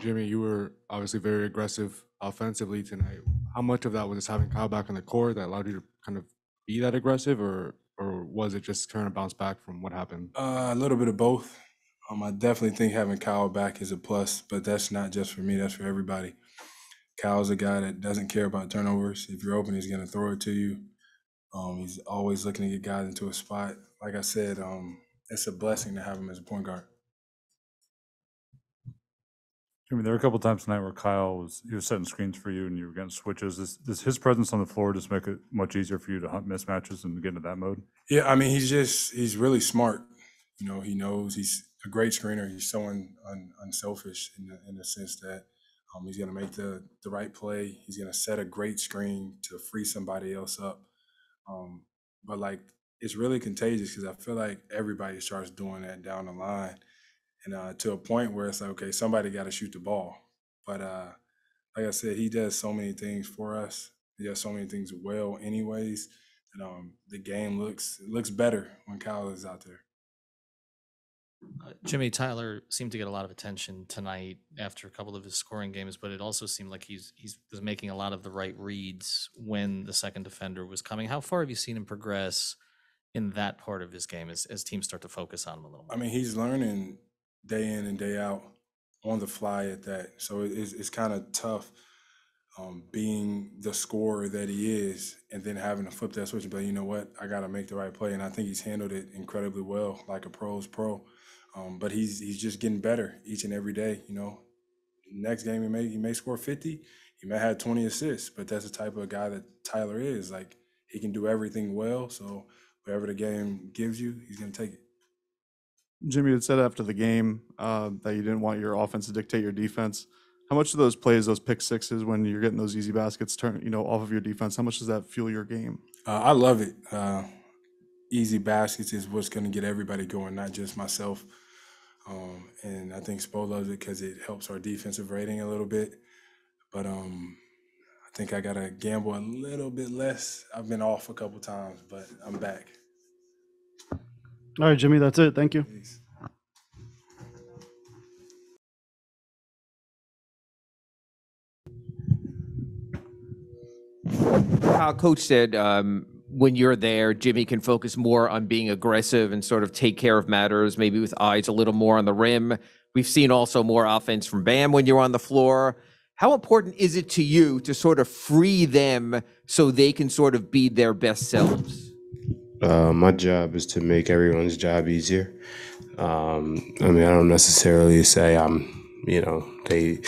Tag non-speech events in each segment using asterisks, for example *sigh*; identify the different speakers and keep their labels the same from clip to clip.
Speaker 1: Jimmy, you were obviously very aggressive offensively tonight. How much of that was just having Kyle back on the court that allowed you to kind of be that aggressive, or or was it just trying to bounce back from what happened?
Speaker 2: Uh, a little bit of both. Um, I definitely think having Kyle back is a plus, but that's not just for me. That's for everybody. Kyle's a guy that doesn't care about turnovers. If you're open, he's going to throw it to you. Um, he's always looking to get guys into a spot. Like I said, um, it's a blessing to have him as a point guard.
Speaker 3: Jimmy, there were a couple times tonight where Kyle was, he was setting screens for you and you were getting switches. Does, does his presence on the floor just make it much easier for you to hunt mismatches and get into that mode?
Speaker 2: Yeah, I mean, he's just he's really smart. You know, he knows he's a great screener. He's so un, un, unselfish in the, in the sense that um, he's going to make the the right play. He's going to set a great screen to free somebody else up. Um, but like, it's really contagious because I feel like everybody starts doing that down the line, and uh, to a point where it's like, okay, somebody got to shoot the ball. But uh, like I said, he does so many things for us. He does so many things well, anyways. And um, the game looks looks better when Kyle is out there.
Speaker 4: Uh, Jimmy Tyler seemed to get a lot of attention tonight after a couple of his scoring games, but it also seemed like he's he's was making a lot of the right reads when the second defender was coming. How far have you seen him progress in that part of his game as, as teams start to focus on him a little more?
Speaker 2: I mean, he's learning day in and day out on the fly at that. So it- it's, it's kind of tough um, being the scorer that he is and then having to flip that switch and be like, you know what, I got to make the right play. And I think he's handled it incredibly well, like a pro's pro. Um, but he's he's just getting better each and every day. You know, next game he may he may score fifty, he may have twenty assists, but that's the type of guy that Tyler is. Like he can do everything well. So whatever the game gives you, he's gonna take it.
Speaker 5: Jimmy had said after the game uh, that you didn't want your offense to dictate your defense. How much of those plays, those pick sixes, when you're getting those easy baskets, turn you know off of your defense? How much does that fuel your game?
Speaker 2: Uh, I love it. Uh, easy baskets is what's going to get everybody going, not just myself. Um, and I think Spo loves it because it helps our defensive rating a little bit. But um, I think I got to gamble a little bit less. I've been off a couple times, but I'm back.
Speaker 6: All right, Jimmy, that's it. Thank you.
Speaker 2: Peace.
Speaker 7: How coach said um, when you're there, Jimmy can focus more on being aggressive and sort of take care of matters, maybe with eyes a little more on the rim. We've seen also more offense from Bam when you're on the floor. How important is it to you to sort of free them so they can sort of be their best selves?
Speaker 8: Uh, my job is to make everyone's job easier. Um, I mean, I don't necessarily say I'm, you know, they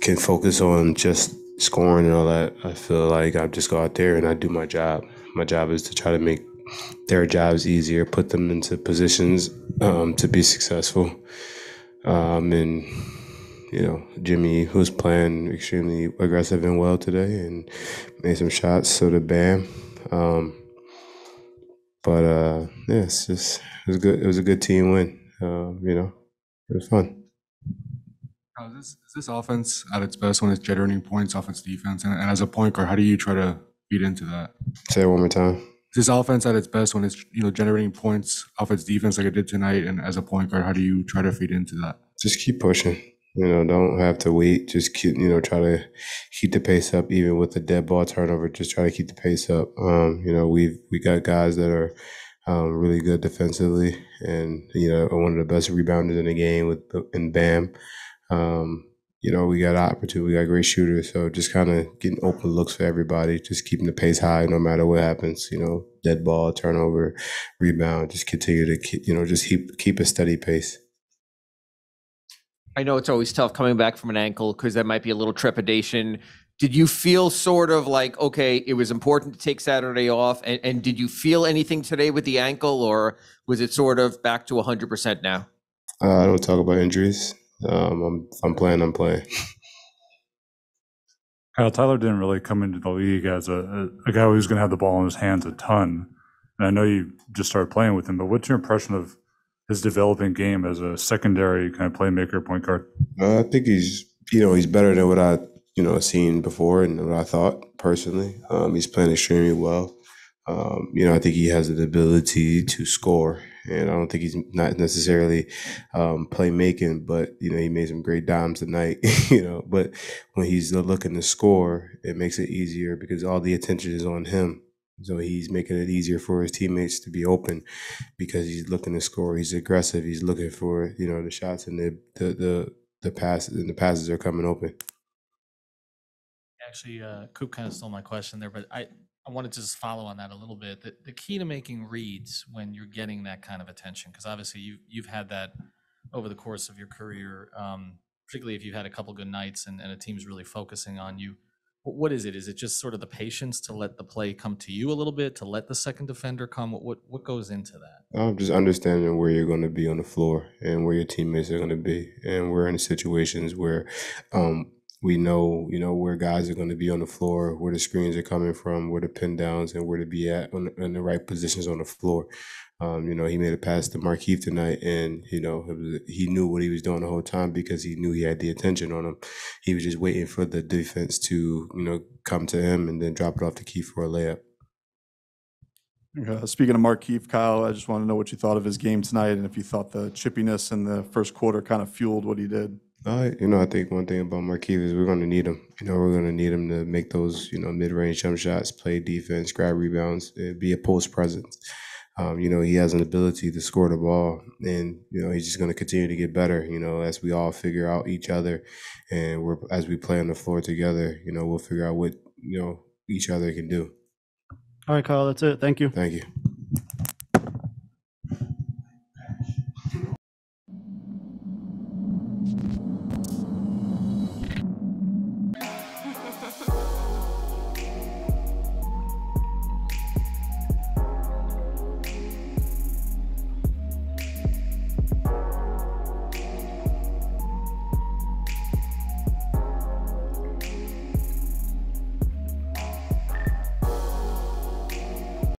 Speaker 8: can focus on just scoring and all that. I feel like I just go out there and I do my job. My job is to try to make their jobs easier, put them into positions um, to be successful. Um, and you know, Jimmy who's playing extremely aggressive and well today, and made some shots. So did Bam. Um, but uh, yeah, it's just it was good. It was a good team win. Uh, you know, it was fun.
Speaker 1: Is this, is this offense at its best when it's generating points off its defense? And, and as a point guard, how do you try to feed into that?
Speaker 8: Say it one more time.
Speaker 1: Is this offense at its best when it's you know generating points off its defense like it did tonight? And as a point guard, how do you try to feed into that?
Speaker 8: Just keep pushing. You know, don't have to wait. Just keep, you know, try to keep the pace up, even with the dead ball turnover. Just try to keep the pace up. Um, you know, we've we got guys that are um, really good defensively, and you know, one of the best rebounders in the game with in Bam. Um, you know, we got opportunity. We got great shooters. So just kind of getting open looks for everybody. Just keeping the pace high, no matter what happens. You know, dead ball, turnover, rebound. Just continue to keep, you know, just keep keep a steady pace.
Speaker 7: I know it's always tough coming back from an ankle because there might be a little trepidation. Did you feel sort of like, okay, it was important to take Saturday off? And, and did you feel anything today with the ankle, or was it sort of back to 100% now?
Speaker 8: Uh, I don't talk about injuries. Um, I'm I'm playing. I'm playing.
Speaker 3: Kyle Tyler didn't really come into the league as a, a, a guy who's going to have the ball in his hands a ton. And I know you just started playing with him, but what's your impression of his developing game as a secondary kind of playmaker, point guard?
Speaker 8: Uh, I think he's you know he's better than what I you know seen before and what I thought personally. Um, he's playing extremely well. Um, you know I think he has the ability to score, and I don't think he's not necessarily um, playmaking, but you know he made some great dimes tonight. *laughs* you know, but when he's looking to score, it makes it easier because all the attention is on him. So he's making it easier for his teammates to be open because he's looking to score. He's aggressive. He's looking for you know the shots and the the the, the passes and the passes are coming open.
Speaker 4: Actually, uh, Coop kind of stole my question there, but I, I wanted to just follow on that a little bit. The, the key to making reads when you're getting that kind of attention, because obviously you, you've had that over the course of your career, um, particularly if you've had a couple good nights and, and a team's really focusing on you. Wh- What is it? Is it just sort of the patience to let the play come to you a little bit, to let the second defender come? What, what, what goes into that?
Speaker 8: Um, just understanding where you're going to be on the floor and where your teammates are going to be, and we're in situations where um, we know, you know, where guys are going to be on the floor, where the screens are coming from, where the pin downs, and where to be at on in the right positions on the floor. Um, you know, he made a pass to Markieff tonight, and you know, was, he knew what he was doing the whole time because he knew he had the attention on him. He was just waiting for the defense to, you know, come to him and then drop it off to Kieff for a layup.
Speaker 5: Uh, Speaking of Markieff, Kyle, I just want to know what you thought of his game tonight and if you thought the chippiness in the first quarter kind of fueled what he did.
Speaker 8: Uh, you know, I think one thing about Markieff is we're going to need him. You know, we're going to need him to make those, you know, mid-range jump shots, play defense, grab rebounds, be a post presence. Um, you know, he has an ability to score the ball, and you know, he's just going to continue to get better. You know, as we all figure out each other, and we're as we play on the floor together. You know, we'll figure out what you know each other can do.
Speaker 6: All right, Kyle, that's it. Thank you.
Speaker 8: Thank you.